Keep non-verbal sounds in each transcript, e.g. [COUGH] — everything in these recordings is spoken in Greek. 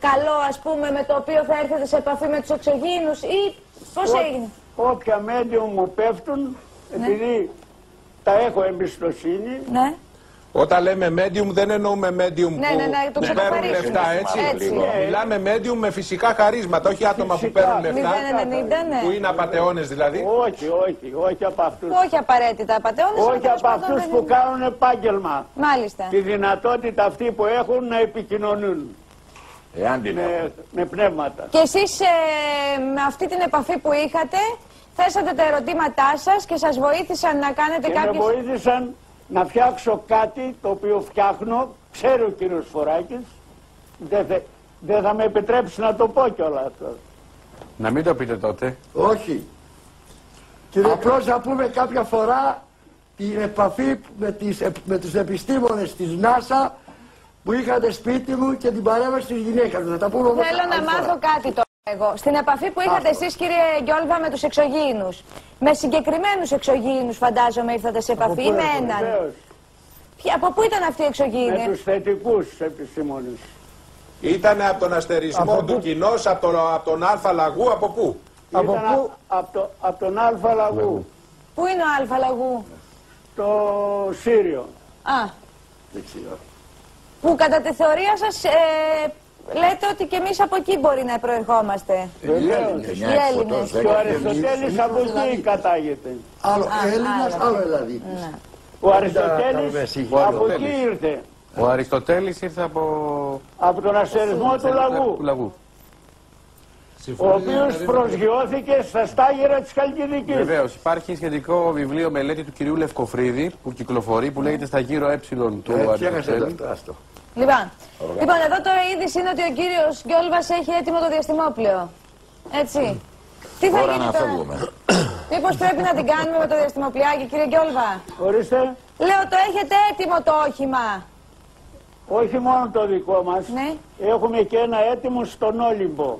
καλό ας πούμε με το οποίο θα έρθετε σε επαφή με τους εξωγήινους ή πώς Ό- έγινε; Όποια medium μου πέφτουν, επειδή τα έχω εμπιστοσύνη, Ναι. Όταν λέμε medium δεν εννοούμε medium Ναι, που ναι, ναι, το παίρνουν ξεκαθαρίζουμε. λεφτά έτσι. Έτσι. Ναι. Μιλάμε medium με φυσικά χαρίσματα, όχι άτομα που Φυσικά. παίρνουν λεφτά, 0,90 ναι. που είναι απαταιώνες δηλαδή. όχι, όχι, όχι από αυτούς. Όχι απαραίτητα απαταιώνες. αλλά Όχι τέλος από πάντων αυτούς δεν που είναι. κάνουν επάγγελμα. Μάλιστα. Τη δυνατότητα αυτή που έχουν να επικοινωνούν Εάν την έχουν. με, με πνεύματα. Και εσείς ε, με αυτή την επαφή που είχατε θέσατε τα ερωτήματά σας και σας βοήθησαν να κάνετε Και με κάποιες... βοήθησαν να φτιάξω κάτι το οποίο φτιάχνω, ξέρει ο κύριος Φοράκης, δεν θα, δεν θα με επιτρέψει να το πω κιόλας αυτό. Να μην το πείτε τότε. Όχι. Απλώς να πούμε κάποια φορά την επαφή με, τις, με τους επιστήμονες της ΝΑΣΑ που είχατε σπίτι μου και την παρέμβαση της γυναίκας μου. Θα τα πούμε όμως Θέλω να άλλη φορά. μάθω κάτι τώρα εγώ. Στην επαφή που είχατε εσείς κύριε Γκιόλβα με τους εξωγήινους, με συγκεκριμένους εξωγήινους φαντάζομαι ήρθατε σε επαφή ή με έναν. Βεβαίως, Ποια- Από πού ήταν αυτοί οι με εξωγήινοι. τους θετικούς επιστήμονες. Ήταν από τον αστερισμό Από του πού; κοινός, από, τον- από τον Αλφα Λαγού, από πού; Από Ήταν πού; Από, το, από τον Αλφα Λαγού, Πού είναι ο Αλφα Λαγού; το Σύριο. Α, Δεν ξέρω. Που κατά τη θεωρία σας ε, λέτε ότι και εμείς από εκεί μπορεί να προερχόμαστε. Βεβαίως. Ε, Οι Εννιά Έλληνες. εκατός, Και ο δέκα Αριστοτέλης από εκεί κατάγεται. Άλλο Α, Έλληνας, άλλο. άλλο Ελλαδίτης. Ναι. Ο Αριστοτέλης Μεσήγειο. από εκεί ήρθε. Ο Αριστοτέλης ήρθε από... Από τον αστερισμό του λαγού. του λαγού. Ο οποίος προσγειώθηκε στα στάγερα της Χαλκιδικής. Βεβαίως, υπάρχει σχετικό βιβλίο μελέτη του κυρίου Λευκοφρίδη που κυκλοφορεί που λέγεται στα γύρω ε του Ε, Ξέχασε το Αριστοτέλη. Αυτό. άστο. Λοιπόν, λοιπόν, εδώ τώρα η είδηση είναι ότι ο κύριος Γκιόλβας έχει έτοιμο το διαστημόπλαιο. Έτσι. Τι θα Τώρα γίνει να τώρα; φεύγουμε. Μήπως πρέπει να την κάνουμε με το διαστημοπλιάκι, κύριε Γκιόλβα; Ορίστε, Λέω το έχετε έτοιμο το όχημα; όχι μόνο το δικό μας, Ναι. έχουμε και ένα έτοιμο στον Όλυμπο.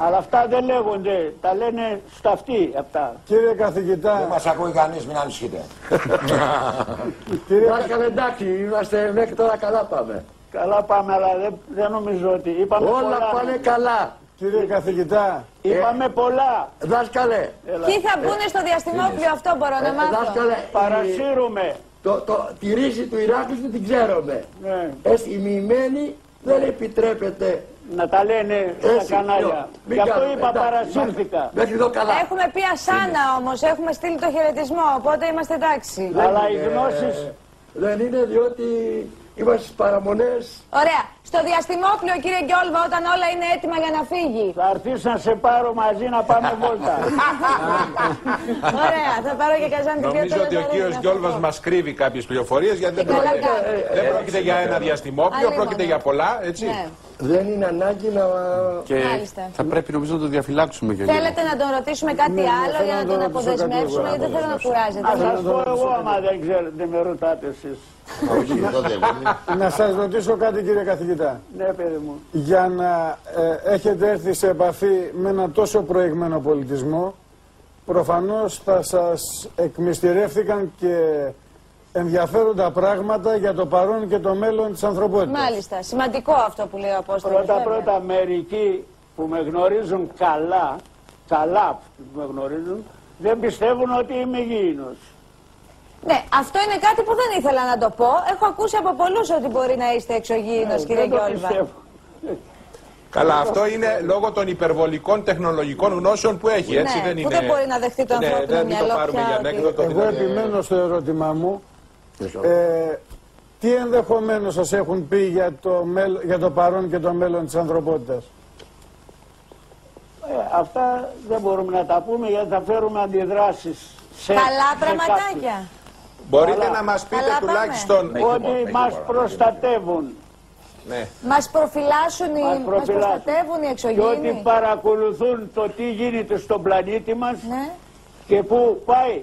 Αλλά αυτά δεν λέγονται, τα λένε στα αυτή αυτά. Κύριε Δεν καθηγητά, μας ακούει κανείς, μην ανησυχείτε. [LAUGHS] κύριε, Δάσκαλε εντάξει, είμαστε μέχρι τώρα καλά πάμε. Καλά πάμε, αλλά δεν, δεν νομίζω ότι είπαμε Όλα πολλά. πάνε καλά. κύριε καθηγητά, Είπαμε πολλά. Δάσκαλε, Έλα. Ποιοι θα μπουν στο διαστημόπλαιο αυτό μπορώ να ε, μάθω. δάσκαλε, Παρασύρουμε. το, το, τη ρίση του Ηράκλειστου την ξέρουμε. Ναι. Εσύ η μημένη δεν επιτρέπεται. Να τα λένε στα Έτσι, κανάλια. μην Γι' αυτό κάνουμε, είπα εντάξει, παρασύρθηκα. Μέχρι εδώ καλά. Έχουμε πει ασάνα όμως, έχουμε στείλει το χαιρετισμό, οπότε είμαστε εντάξει. Αλλά οι γνώσεις Ε, δεν είναι διότι είμαστε στις παραμονές. Ωραία. Στο διαστημόπλαιο, κύριε Γκιόλβα, όταν όλα είναι έτοιμα για να φύγει. θα έρθεις να σε πάρω μαζί να πάμε βόλτα. [LAUGHS] Ωραία, θα πάρω και καζάνι την Νομίζω ότι ο κύριος Γκιόλβας μας κρύβει κάποιες πληροφορίες γιατί δεν Και καλά πρόκειται, κάνει. δεν πρόκειται για ένα διαστημόπλαιο, Αλλήμον. πρόκειται για πολλά, έτσι. Ναι. Δεν είναι ανάγκη να... Και Μάλιστα. θα πρέπει νομίζω να το διαφυλάξουμε και λίγο. Θέλετε να τον ρωτήσουμε κάτι Ναι, άλλο θέλω για να να τον τον ρωτήσω κάτι αποδεσμεύσουμε, εγώ. γιατί δεν θέλω να Να κουράζετε. σας πω εγώ άμα δεν ξέρετε, με ρωτάτε εσείς. Όχι, τότε δεν. να σας ρωτήσω κάτι κύριε καθηγητά. Ναι παιδί μου. Για να ε, έχετε έρθει σε επαφή με ένα τόσο προηγμένο πολιτισμό, προφανώς θα σας εκμυστηρεύτηκαν και ενδιαφέροντα πράγματα για το παρόν και το μέλλον της ανθρωπότητας. Μάλιστα. Σημαντικό αυτό που λέει ο Απόστολος. Πρώτα βέβαια. πρώτα μερικοί που με γνωρίζουν καλά, καλά που με γνωρίζουν, δεν πιστεύουν ότι είμαι γήινος. Ναι, αυτό είναι κάτι που δεν ήθελα να το πω. Έχω ακούσει από πολλούς ότι μπορεί να είστε εξωγήινος, κύριε δεν το Γκιόλβα. πιστεύω. Καλά, αυτό είναι λόγω των υπερβολικών τεχνολογικών γνώσεων που έχει, έτσι Ναι, δεν που είναι; δεν μπορεί να δεχτεί το ναι, ανθρώπινο δεν μην το μυαλό πάρουμε πια για ότι- ανέκδοτο. Εγώ δηλαδή. επιμένω στο ερώτημά μου. Ε, τι ενδεχομένως σας έχουν πει για το, μέλλον- για το παρόν και το μέλλον της ανθρωπότητας; Ε, αυτά δεν μπορούμε να τα πούμε γιατί θα φέρουμε αντιδράσεις. Σε, Καλά σε πραγματάκια. Μπορείτε Καλά. να μας πείτε Καλά πάμε. τουλάχιστον... κάποιους. Ότι μας προστατεύουν Ναι. Μας προφυλάσσουν οι... Μας Μας προφυλάσσουν. προστατεύουν οι και ότι εξωγήινοι. παρακολουθούν το τι γίνεται στον πλανήτη μας Ναι. και πού πάει.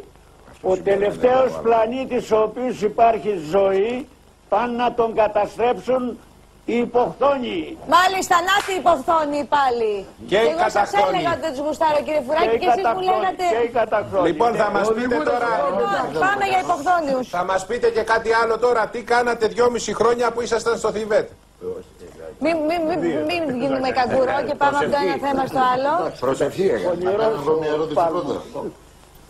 Ο τελευταίος πλανήτης ο οποίος υπάρχει ζωή πάνε να τον καταστρέψουν οι υποχθόνιοι. Μάλιστα, να τι υποχθόνοι πάλι. Και οι εγώ σας καταχθόνοι. έλεγα ότι δεν τους γουστάρω κύριε Φουράκη και, εσείς μου καταχθόνοι, λέγατε... και οι καταχθόνοι. Λοιπόν, θα μας πείτε τώρα... Λοιπόν, πάμε για υποχθόνιους. Θα μας πείτε και κάτι άλλο τώρα. Τι κάνατε δυόμιση χρόνια που ήσασταν στο Θιβέτ; Μην, μην, μην, μην γίνουμε καγκουρό και πάμε από το ένα θέμα στο άλλο. Προσευχή έκανε. Να κάνω εγώ μια ερώτηση πρώτα.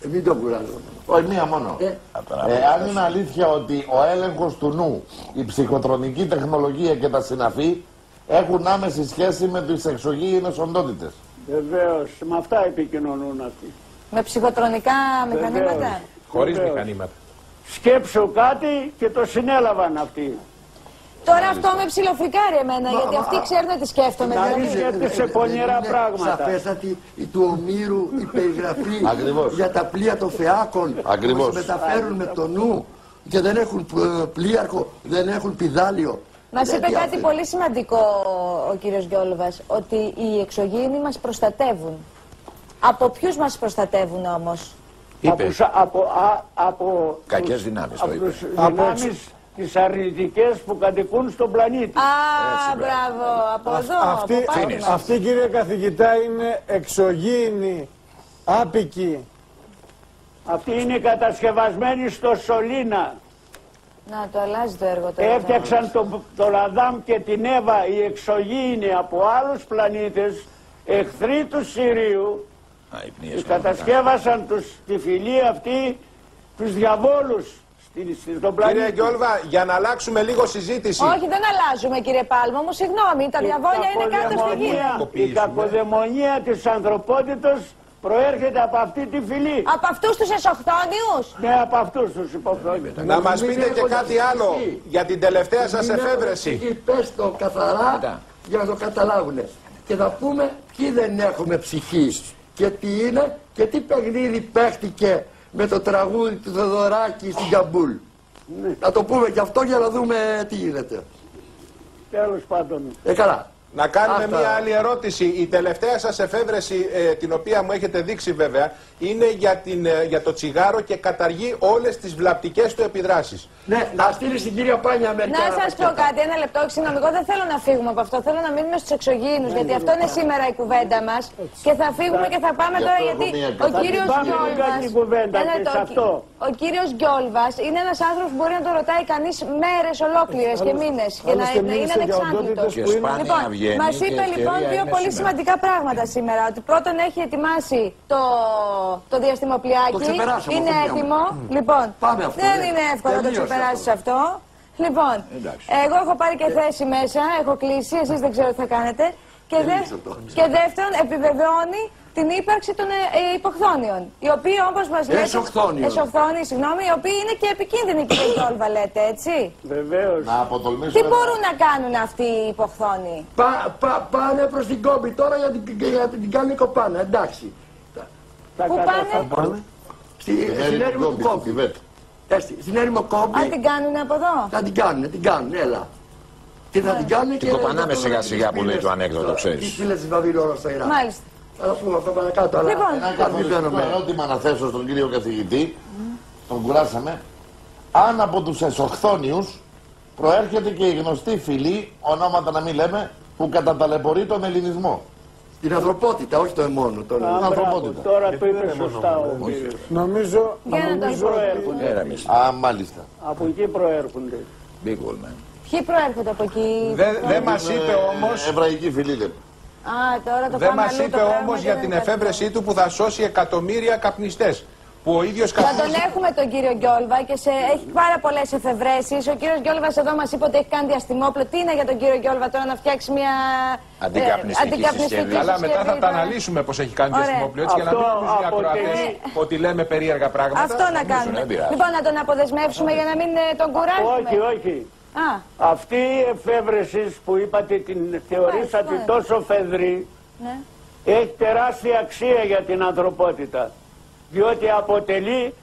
Ε, μην τον κουράζω. Όχι, μία μόνο. Ε. Ε, αν είναι αλήθεια ότι ο έλεγχος του νου, η ψυχοτρονική τεχνολογία και τα συναφή έχουν άμεση σχέση με τις εξωγήινες οντότητες. Βεβαίως, με αυτά επικοινωνούν αυτοί. Με ψυχοτρονικά μηχανήματα. Χωρίς Βεβαίως. μηχανήματα. Σκέψου κάτι και το συνέλαβαν αυτοί. Τώρα αυτό με ψιλοφρικάρει εμένα, Μα, γιατί μα, αυτοί α, ξέρουν τις σκέφτομαι. Να δηλαδή. δεις γιατί σε πονηρά Είναι πράγματα. Σαφέστατη η του Ομήρου η περιγραφή Ακριβώς. για τα πλοία των φεάκων Ακριβώς. που σε μεταφέρουν με το νου και δεν έχουν ε, πλοίαρχο, δεν έχουν πιδάλιο. Μα Δεν είπε κάτι διάφερε. πολύ σημαντικό ο κύριος Γιόλβας, ότι οι εξωγήινοι μας προστατεύουν. Από ποιους μας προστατεύουν όμως; Από, σα- από, α, από, Κακές τους- δυνάμεις, το από είπε. τους δυνάμεις τις αρνητικές που κατοικούν στον πλανήτη. Α, μπράβο, από εδώ, Αυτή, από πάνω μας. αυτή κύριε καθηγητά είναι εξωγήινη, άπικη. Αυτοί είναι κατασκευασμένοι στο Σολίνα. Να, το αλλάζει το έργο τώρα. Έφτιαξαν τον το Λαδάμ και την Εύα οι εξωγήινοι από άλλους πλανήτες, εχθροί τους Συρίου. Τους κατασκεύασαν τους, τη φυλή αυτή, τους διαβόλους στη- στη- στον Κύριε πλανήτη. Γκιόλβα, για να αλλάξουμε λίγο συζήτηση. Όχι, δεν αλλάζουμε κύριε Πάλμο μου, συγγνώμη, τα Η διαβόλια είναι κάτω στη γη. κακοδαιμονία- Η κακοδαιμονία της ανθρωπότητος προέρχεται από αυτή τη φυλή. Από αυτούς τους εσοχθόνιους; Ναι, από αυτούς τους υποχθόνιους. Να μας Μην πείτε και έχοντας κάτι άλλο ψυχή. για την τελευταία σας Μην εφεύρεση. έχουμε ψυχή, Πες το καθαρά για να το καταλάβουν. Και να πούμε ποιοι δεν έχουμε ψυχή και τι είναι και τι παιχνίδι παίχτηκε με το τραγούδι του Θεοδωράκη στην Καμπούλ. Να το πούμε και αυτό για να δούμε τι γίνεται. Τέλος πάντων. Ε, καλά. Να κάνουμε Αυτά. μία άλλη ερώτηση. Η τελευταία σας εφεύρεση, ε, την οποία μου έχετε δείξει βέβαια, είναι για, την, ε, για το τσιγάρο και καταργεί όλες τις βλαπτικές του επιδράσεις. Ναι, να στείλει στην κυρία Πάνια μερικά. Να σας πω πακέτα. κάτι, ένα λεπτό. όχι, Συγγνώμη, εγώ δεν θέλω να φύγουμε από αυτό. Θέλω να μείνουμε στους εξωγήινους, γιατί αυτό είναι σήμερα η κουβέντα μας. Και θα φύγουμε και θα πάμε Γι' τώρα αυτό γιατί έχω μία ο κατάσταση. κύριος Θα την πάμε Γκιόλβα. λίγα την κουβέντα και σε αυτό. Ο κύριος Γκιόλβα είναι ένας άνθρωπος που μπορεί να το ρωτάει κανείς μέρες ολόκληρες και μήνες και να, άλλωστε να είναι μίλησε για ανεξάρτητο. οντότητες που είναι- Λοιπόν, σπάνια βγαίνει μας και είπε ευκαιρία λοιπόν δύο είναι πολύ σήμερα. σημαντικά πράγματα σήμερα. Ότι πρώτον έχει ετοιμάσει το, το διαστημοπλιάκι. Το ξεπεράσαμε Είναι αυτό, έτοιμο. Λοιπόν, Πάμε αυτό, δεν ναι. είναι εύκολο να το Τελείωσε ξεπεράσεις αυτό. αυτό. Λοιπόν, εγώ έχω πάρει και θέση μέσα, έχω κλείσει, εσείς δεν ξέρω τι θα κάνετε. Και, δε, Τελείωσε το. και δεύτερον, επιβεβαιώνει την ύπαρξη των ε, ε, υποχθόνιων. Οι οποίοι όπως μας λέτε. Εσοχθόνιων. Εσοχθόνιοι, συγγνώμη, οι οποίοι είναι και επικίνδυνοι, κύριε [COUGHS] Γιόλβα, λέτε, έτσι; Βεβαίως. Να αποτολμήσουμε. Τι μπορούν να κάνουν αυτοί οι υποχθόνιοι; Πα, πα, πάνε προς την κόμπη τώρα για την, για την κάνει κοπάνα, εντάξει. Θα Πού καταφα- πάνε, Στη, Την στην έρημο έρημο κόμπι, του στο κόμπη. Θιβέτ. Ε, στη- Στην έρημο κόμπη αν την κάνουν από εδώ; θα την κάνουν, την κάνουν, έλα. Και θα την κάνουν και. κοπανάμε θα σιγά τις σιγά που λέει πύλες- το ανέκδοτο, ξέρεις. Τις πύλες της Βαβυλώνας στο Ιράκ. Μάλιστα. Θα το πούμε αυτό παρακάτω. Αλλά Λοιπόν. Ένα δεν καθοριστικό μπαίνουμε. ερώτημα να θέσω στον κύριο καθηγητή. Τον κουράσαμε. Αν από τους εσοχθόνιους προέρχεται και η γνωστή φυλή, ονόματα να μην λέμε, που καταταλαιπωρεί τον ελληνισμό. Την ανθρωπότητα, όχι το εμόνο. Τον... Α, μπράβο, ανθρωπότητα. Τώρα το είπε σωστά ο κύριος. Νομίζω, Για να το νομίζω Προέρχονται. Α, μάλιστα. Από εκεί προέρχονται. Ποιοι προέρχονται από εκεί; Δεν δεν μας είπε όμως... Εβραϊκή φυλή λέμε. Α, τώρα το Δεν πάμε μας αλλού, είπε το πράγμα όμως και για δεν την υπάρχει. εφεύρεσή του που θα σώσει εκατομμύρια καπνιστές. Που ο ίδιος Θα τον καπνίζει. έχουμε τον κύριο Γκιόλβα και σε, έχει πάρα πολλές εφευρέσεις. Ο κύριος Γκιόλβα εδώ μας είπε ότι έχει κάνει διαστημόπλο. Τι είναι για τον κύριο Γκιόλβα τώρα να φτιάξει μια. Αντικαπνιστική συσκευή. Καλά, μετά θα συσκευή, τα τώρα. αναλύσουμε πώς έχει κάνει Ωραία. διαστημόπλαιο έτσι για να μην Αυτό νομίζουν οι αποτελεί- ακροατές ότι λέμε περίεργα πράγματα. Αυτό να κάνουμε. δεν πειράζει. Λοιπόν, να τον αποδεσμεύσουμε για να μην ε, τον κουράζουμε. Όχι, όχι. Α, Αυτή η εφεύρεσης που είπατε την θεωρήσατε Μάλιστα. τόσο φεδρή ναι. έχει τεράστια αξία για την ανθρωπότητα. Διότι αποτελεί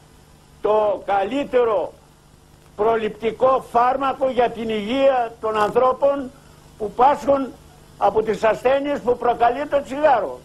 το καλύτερο προληπτικό φάρμακο για την υγεία των ανθρώπων που πάσχουν από τις ασθένειες που προκαλεί το τσιγάρο.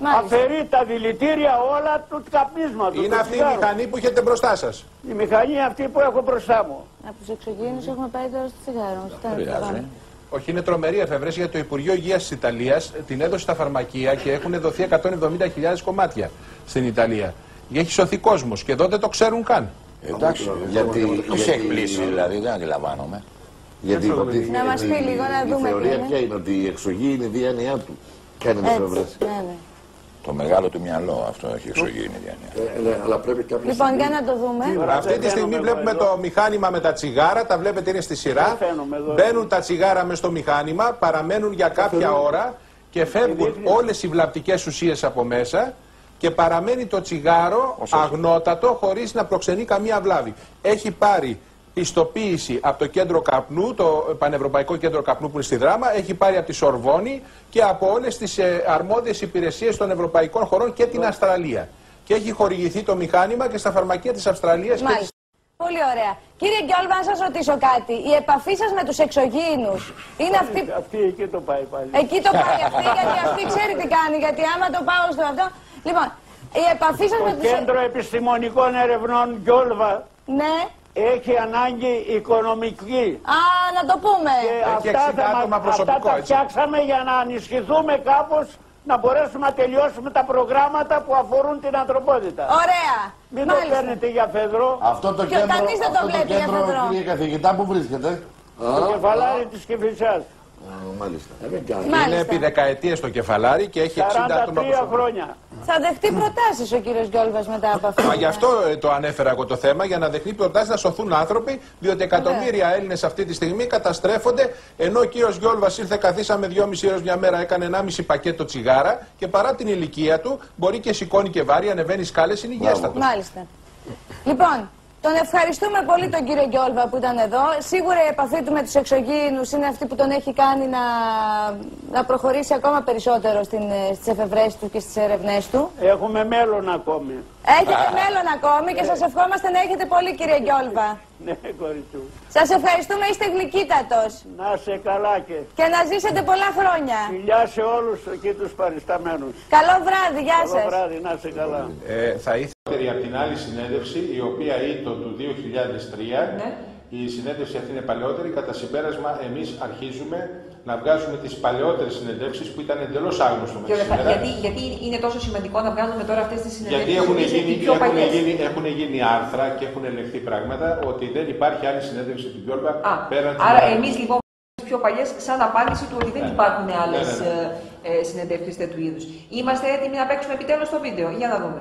Μάλιστα. Αφαιρεί τα δηλητήρια όλα του καπνίσματος. Είναι του αυτή η τσιγάρου. μηχανή που έχετε μπροστά σας. Η μηχανή αυτή που έχω μπροστά μου. Από τους εξωγήινους έχουμε πάει τώρα στο τσιγάρο. Φτάνει, πάμε. Όχι, είναι τρομερή εφεύρεση γιατί το Υπουργείο Υγείας της Ιταλίας την έδωσε στα φαρμακεία και έχουν δοθεί 170.000 κομμάτια στην Ιταλία. Έχει σωθεί κόσμος και εδώ δεν το ξέρουν καν. Εντάξει, γιατί. Του έχει εκπλήσει δηλαδή, δεν αντιλαμβάνομαι. Γιατί υποτίθεται. Να μας πει λίγο, να η δούμε θεωρία τι είναι. ποια είναι ότι η εξωγή είναι η διάνοιά του. Ποια είναι η Έτσι, εφευρέση. ναι, ναι. Το μεγάλο του μυαλό αυτό έχει εξωγήινη διάνοια. Ε, ναι, αλλά πρέπει κάποια Λοιπόν, στιγμή... για να το δούμε. Τώρα Αυτή δεν τη στιγμή φαίνομαι βλέπουμε εδώ. το μηχάνημα με τα τσιγάρα, τα βλέπετε είναι στη σειρά. Δεν φαίνομαι εδώ. Μπαίνουν τα τσιγάρα μέσα στο μηχάνημα, παραμένουν για κάποια ώρα και φεύγουν όλες οι βλαπτικές ουσίες από μέσα και παραμένει το τσιγάρο αγνότατο χωρίς να προξενεί καμία βλάβη. Έχει πάρει πιστοποίηση από το κέντρο καπνού, το Πανευρωπαϊκό Κέντρο Καπνού που είναι στη Δράμα, έχει πάρει από τη Σορβόνη και από όλες τις ε, αρμόδιες υπηρεσίες των ευρωπαϊκών χωρών και την Αυστραλία. Και έχει χορηγηθεί το μηχάνημα και στα φαρμακεία της Αυστραλίας και της Μάλιστα. Πολύ ωραία. Κύριε Γκιόλβα, να σας ρωτήσω κάτι. Η επαφή σας με τους εξωγήινους είναι αυτή... Αυτή εκεί το πάει πάλι. Εκεί το πάει αυτή, [LAUGHS] γιατί αυτή ξέρει τι κάνει. Γιατί άμα το πάω στο αυτό. Λοιπόν, η επαφή σας με Το τους. Κέντρο Επιστημονικών Ερευνών Γκιόλβα Ναι. Έχει ανάγκη οικονομική. Α, να το πούμε. Και Έχει αυτά, 60 θα μα- άτομα αυτά προσωπικό, τα έτσι. φτιάξαμε για να ανισχυθούμε κάπως να μπορέσουμε να τελειώσουμε τα προγράμματα που αφορούν την ανθρωπότητα. Ωραία. Μην το Μάλιστα. παίρνετε για φεδρό. Αυτό το Και κέντρο, κανείς δεν το αυτό το βλέπει για κέντρο φεδρό. κύριε καθηγητά, που βρίσκεται; Το κεφαλάρι της Κηφισιάς. Μάλιστα. Ε, δεν κάνει. Είναι Μάλιστα. επί δεκαετίες το κεφαλάρι και έχει 60 άτομα 43 προσωπικό. χρόνια. Θα δεχτεί προτάσεις ο κύριος Γκιόλβας μετά από αυτό. Μα γι' αυτό ε, το ανέφερα εγώ το θέμα, για να δεχτεί προτάσεις να σωθούν άνθρωποι, διότι εκατομμύρια Έλληνες αυτή τη στιγμή καταστρέφονται. Ενώ ο κύριος Γιώλβα ήρθε, καθίσαμε δυόμιση ώρε μια μέρα, έκανε 1,5 πακέτο τσιγάρα και παρά την ηλικία του μπορεί και σηκώνει και βάρη, ανεβαίνει σκάλες, είναι υγιέστατος. Μάλιστα. Λοιπόν, τον ευχαριστούμε πολύ τον κύριο Γκιόλβα που ήταν εδώ. Σίγουρα η επαφή του με τους εξωγήινους είναι αυτή που τον έχει κάνει να, να προχωρήσει ακόμα περισσότερο στην, ε, στις εφευρέσεις του και στις έρευνές του. Έχουμε μέλλον ακόμη. Έχετε μέλλον ακόμη και σας ευχόμαστε να έχετε πολύ κύριε Γκιόλβα. Ναι, κορίτσου. Σας ευχαριστούμε, είστε γλυκύτατος Να σε καλά και και να ζήσετε πολλά χρόνια. φιλιά σε όλους εκεί τους παρισταμένους. Καλό βράδυ, γεια Καλό σας. βράδυ, να σε καλά. Ε, θα ήθελα από την άλλη συνέντευξη, η οποία ήταν του 2003. Η συνέντευξη αυτή είναι παλαιότερη. Κατά συμπέρασμα, εμείς αρχίζουμε να βγάζουμε τις παλαιότερες συνεντεύξεις που ήταν εντελώς άγνωστο Και μέχρι θα- σήμερα. γιατί, γιατί είναι τόσο σημαντικό να βγάλουμε τώρα αυτές τις συνεδρίες Γιατί έχουν γίνει, οι πιο έχουν, παλιές. γίνει, έχουν γίνει άρθρα και έχουν ελεγχθεί πράγματα ότι δεν υπάρχει άλλη συνέντευξη του Γιώργα Α, πέραν της άρα Μαράκη. εμείς λοιπόν τις πιο παλιές σαν απάντηση του ότι δεν υπάρχουν άλλες ναι, ε, ε, συνεντεύξεις τέτοιου είδους. Είμαστε έτοιμοι να παίξουμε επιτέλους το βίντεο. Για να δούμε.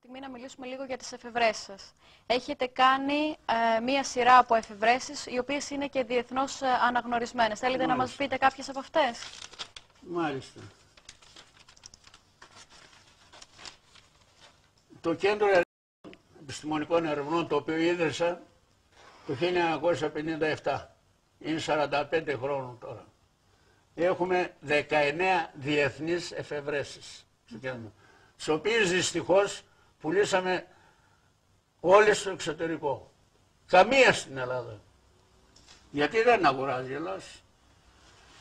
τιμή να μιλήσουμε λίγο για τις εφευρέσεις σας. Έχετε κάνει ε, μία σειρά από εφευρέσεις, οι οποίες είναι και διεθνώς ε, αναγνωρισμένες. Θέλετε να μας πείτε κάποιες από αυτές; Μάλιστα. Το κέντρο επιστημονικών ερευνών το οποίο ίδρυσα το 1957. Είναι 45 χρόνων τώρα. Έχουμε 19 διεθνείς εφευρέσεις στο κέντρο. Τις οποίες δυστυχώς πουλήσαμε όλες στο εξωτερικό. Καμία στην Ελλάδα. Γιατί δεν αγοράζει η Ελλάδα.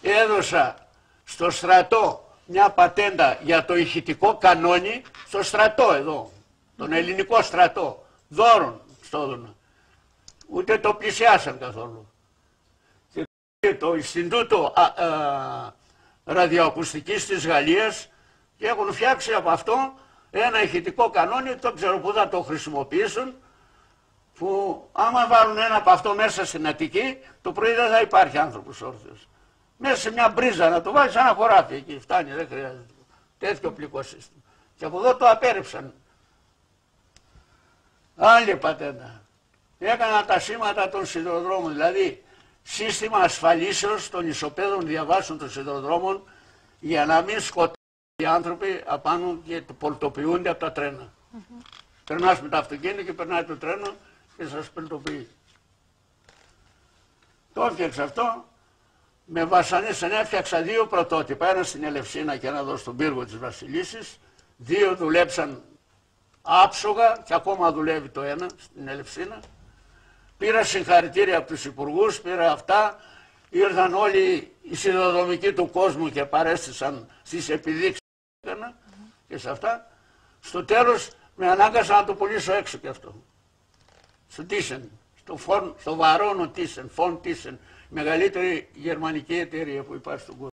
Έδωσα στο στρατό μια πατέντα για το ηχητικό κανόνι, στο στρατό εδώ, τον ελληνικό στρατό, δώρον στο έδωνα. Ούτε το πλησιάσαν καθόλου. Και το Ινστιτούτο α, α, Ραδιοακουστικής της Γαλλίας και έχουν φτιάξει από αυτό ένα ηχητικό κανόνι, δεν ξέρω πού θα το χρησιμοποιήσουν, που άμα βάλουν ένα από αυτό μέσα στην Αττική, το πρωί δεν θα υπάρχει άνθρωπος όρθιος. Μέσα σε μια μπρίζα να το βάλει σαν ένα χωράφι εκεί, φτάνει, δεν χρειάζεται. Τέτοιο οπλικό σύστημα. Και από εδώ το απέρριψαν. Άλλη πατέντα. Έκανα τα σήματα των σιδηροδρόμων, δηλαδή σύστημα ασφαλίσεως των ισοπαίδων διαβάσεων των σιδηροδρόμων για να μην σκοτώνουν οι άνθρωποι απάνω και πολτοποιούνται από τα τρένα. Περνάς με το αυτοκίνητο και περνάει το τρένο και σας πολτοποιεί. Το έφτιαξα αυτό, με βασανίσαν, έφτιαξα δύο πρωτότυπα, ένα στην Ελευσίνα και ένα εδώ στον πύργο της Βασιλίσης. Δύο δουλέψαν άψογα και ακόμα δουλεύει το ένα στην Ελευσίνα. Πήρα συγχαρητήρια από τους υπουργούς, πήρα αυτά. Ήρθαν όλοι οι σιδηροδρομικοί του κόσμου και παρέστησαν στις επιδείξεις που έκανα και σε αυτά. Στο τέλος με ανάγκασαν να το πουλήσω έξω και αυτό. Στο Τίσεν, στο, φον, στο Βαρόνο Τίσεν, Φον Τίσεν, μεγαλύτερη γερμανική εταιρεία που υπάρχει στον κόσμο.